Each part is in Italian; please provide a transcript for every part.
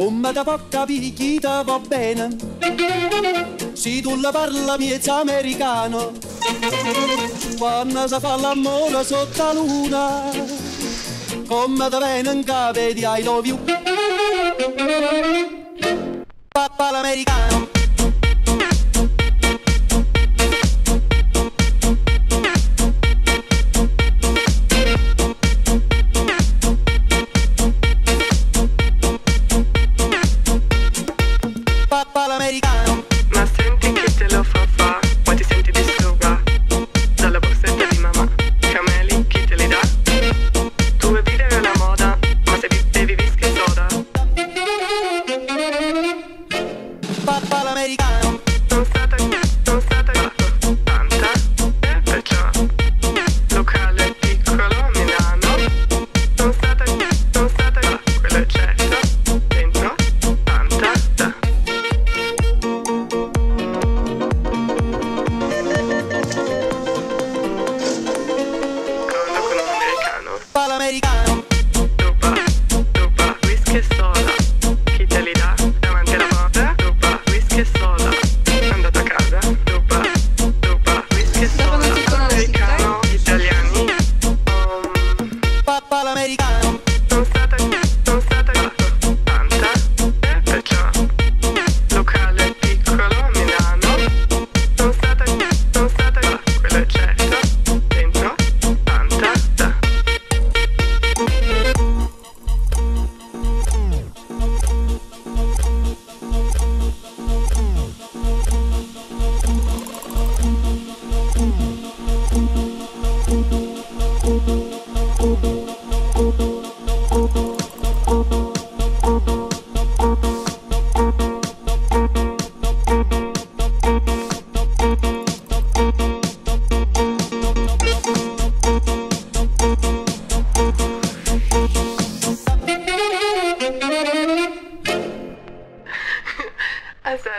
Come da chi te va bene. Se tu la parla miezza americano. Quando si fa l'amore sotto la luna Come da bene in capo di I love you. Papà l'americano all'americano. Doppa, doppa, whisky e soda. Chi te li dà whisky e. Andata a casa. Doppa, whisky e. Americano, italiani. Papà l'americano.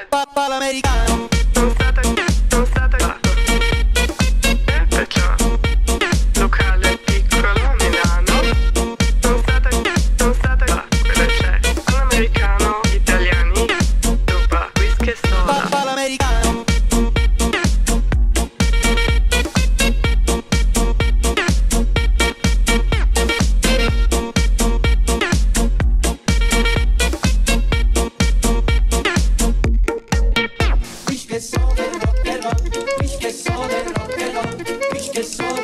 Papal americano. que soy.